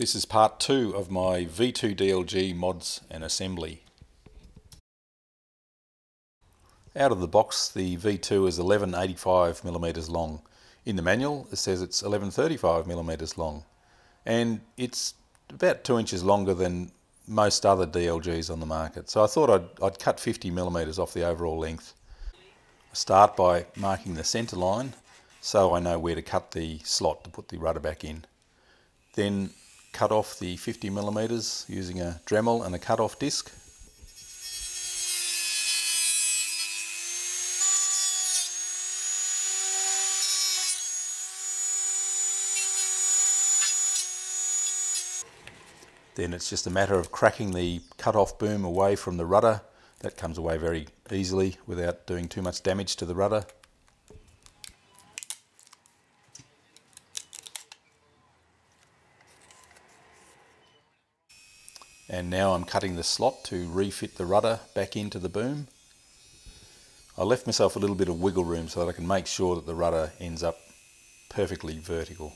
This is part two of my V2 DLG mods and assembly. Out of the box the V2 is 1185mm long. In the manual it says it's 1135mm long and it's about 2 inches longer than most other DLGs on the market. So I thought I'd, I'd cut 50mm off the overall length. I start by marking the centre line so I know where to cut the slot to put the rudder back in. Then cut off the 50 millimeters using a Dremel and a cut-off disc. Then it's just a matter of cracking the cut-off boom away from the rudder. That comes away very easily without doing too much damage to the rudder. And now I'm cutting the slot to refit the rudder back into the boom. I left myself a little bit of wiggle room so that I can make sure that the rudder ends up perfectly vertical.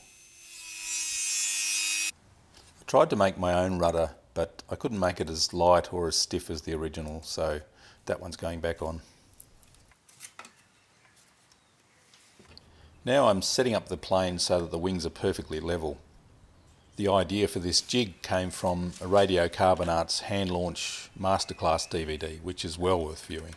I tried to make my own rudder but I couldn't make it as light or as stiff as the original so that one's going back on. Now I'm setting up the plane so that the wings are perfectly level. The idea for this jig came from a Radio Carbon Arts hand launch masterclass DVD, which is well worth viewing.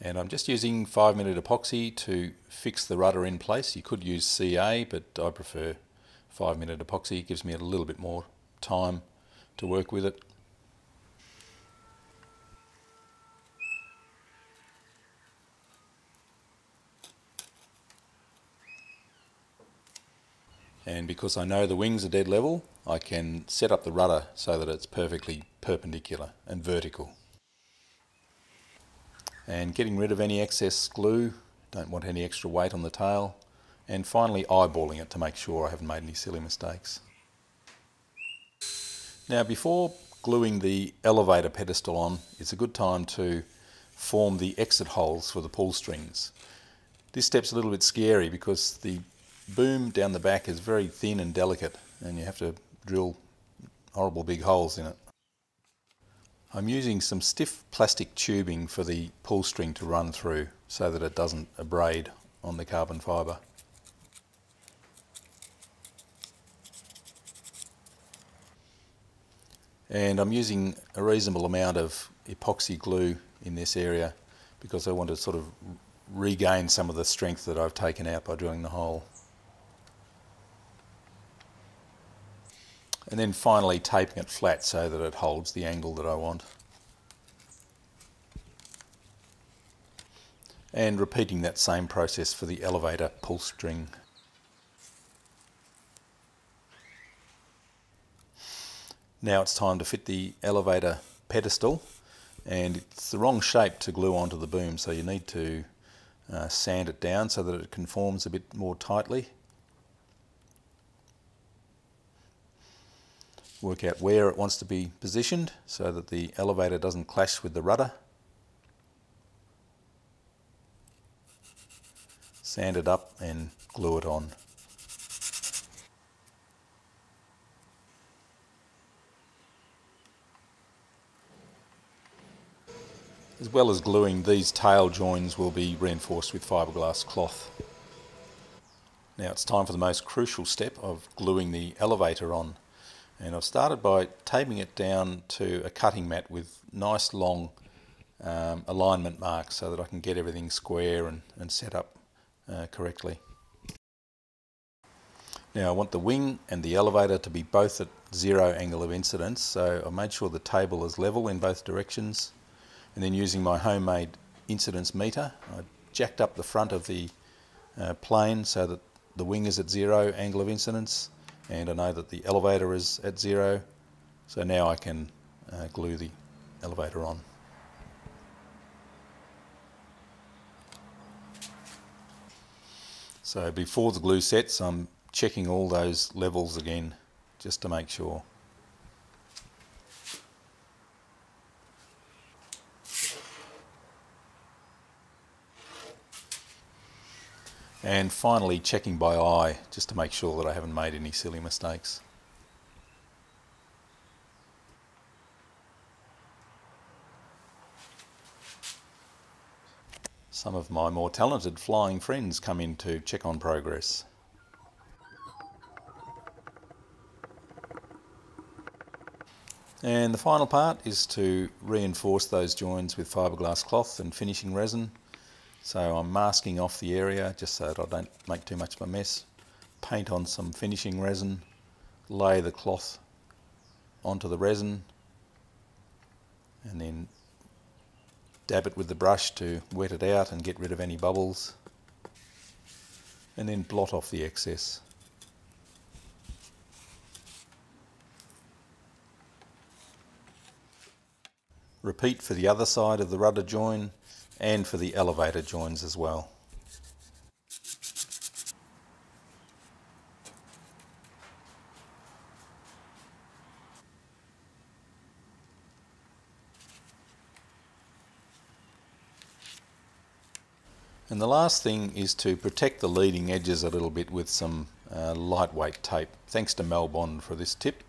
And I'm just using 5 minute epoxy to fix the rudder in place. You could use CA, but I prefer 5 minute epoxy. It gives me a little bit more time to work with it. And because I know the wings are dead level I can set up the rudder so that it's perfectly perpendicular and vertical. And getting rid of any excess glue, don't want any extra weight on the tail, and finally eyeballing it to make sure I haven't made any silly mistakes. Now before gluing the elevator pedestal on, it's a good time to form the exit holes for the pull strings. This step's a little bit scary because the boom down the back is very thin and delicate and you have to drill horrible big holes in it. I'm using some stiff plastic tubing for the pull string to run through so that it doesn't abrade on the carbon fibre. And I'm using a reasonable amount of epoxy glue in this area because I want to sort of regain some of the strength that I've taken out by drilling the hole. And then finally taping it flat so that it holds the angle that I want. And repeating that same process for the elevator pull string. Now it's time to fit the elevator pedestal and it's the wrong shape to glue onto the boom so you need to uh, sand it down so that it conforms a bit more tightly. Work out where it wants to be positioned so that the elevator doesn't clash with the rudder. Sand it up and glue it on. As well as gluing, these tail joins will be reinforced with fiberglass cloth. Now it's time for the most crucial step of gluing the elevator on. And I've started by taping it down to a cutting mat with nice long um, alignment marks so that I can get everything square and, and set up uh, correctly. Now I want the wing and the elevator to be both at zero angle of incidence so I made sure the table is level in both directions and then using my homemade incidence meter I jacked up the front of the uh, plane so that the wing is at zero angle of incidence and I know that the elevator is at zero so now I can uh, glue the elevator on. So before the glue sets I'm checking all those levels again just to make sure. And finally checking by eye just to make sure that I haven't made any silly mistakes. Some of my more talented flying friends come in to check on progress. And the final part is to reinforce those joins with fiberglass cloth and finishing resin. So I'm masking off the area just so that I don't make too much of a mess. Paint on some finishing resin, lay the cloth onto the resin and then dab it with the brush to wet it out and get rid of any bubbles and then blot off the excess. Repeat for the other side of the rudder join and for the elevator joins as well. And the last thing is to protect the leading edges a little bit with some uh, lightweight tape. Thanks to Mal Bond for this tip.